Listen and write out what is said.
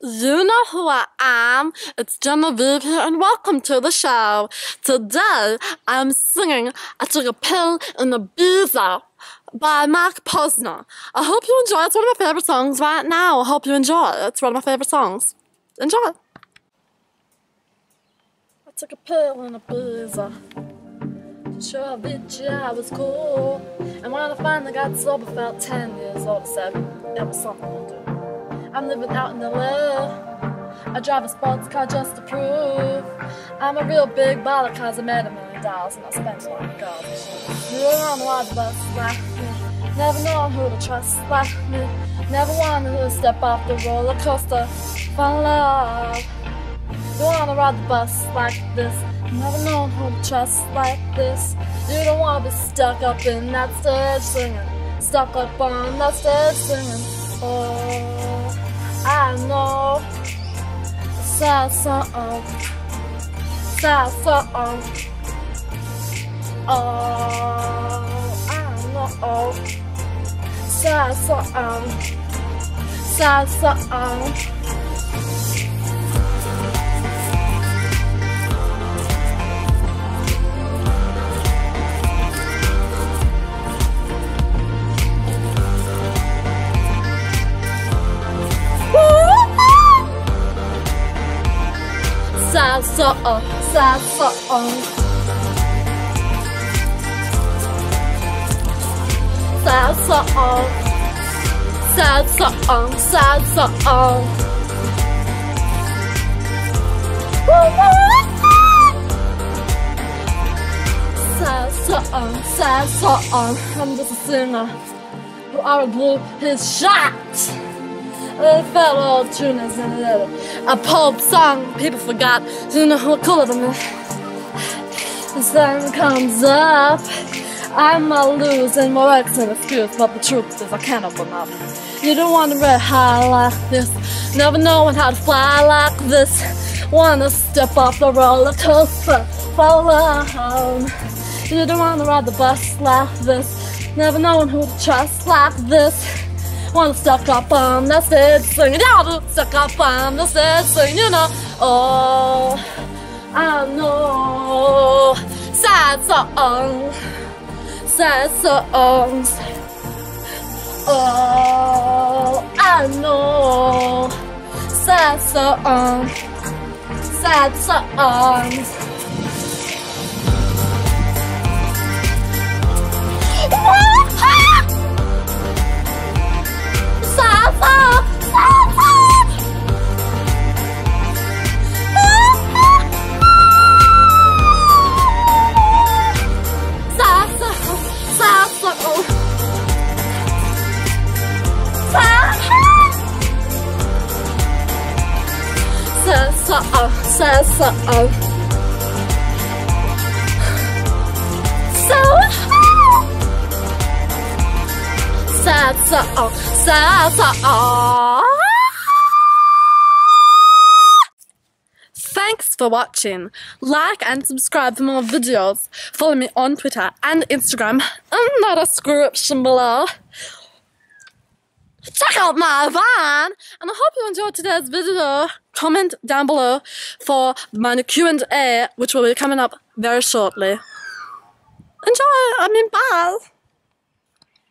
You know who I am. It's Genevieve here, and welcome to the show. Today, I'm singing I Took a Pill in Ibiza by Mike Posner. I hope you enjoy it. It's one of my favorite songs right now. I hope you enjoy it. It's one of my favorite songs. Enjoy. I took a pill in Ibiza. To show a bitch I was cool. And when I finally got sober, felt 10 years old, 7. It was something to do. I'm living out in the LA. I drive a sports car just to prove I'm a real big baller cause I made a million dollars and I spent it on girls. You don't know the bus like me. Never know who to trust like me. Never wanted to step off the roller coaster. In love. You wanna ride the bus like this. Never known who to trust like this. You don't wanna be stuck up in that stage singing. Stuck up on that stage singing. Oh. I know sad song, sad um, song. Um, uh, oh, I know sad song, um, sad song. Sad song, sad song. Sad song, sad song, sad song. Sad song, sad song. I'm just a singer who arguably his shot a fellow tuners and a a pop song. People forgot you know who cooler them the sun comes up. I might lose and more accent excuse but the truth is I can't open up. You don't want to ride high like this. Never knowing how to fly like this. Wanna step off the roller coaster fall down. You don't wanna ride the bus like this. Never knowing who to trust like this Wanna suck up on the stage singing, yeah, suck up on the stage singing, know. Oh, I know. Sad song, sad songs. Oh, I know. Sad song, sad songs. Song. So sad song, sad song. Thanks for watching. Like and subscribe for more videos. Follow me on Twitter and Instagram in the description below check out my van. And I hope you enjoyed today's video. Comment down below for my Q&A, which will be coming up very shortly. Enjoy! I mean, bye!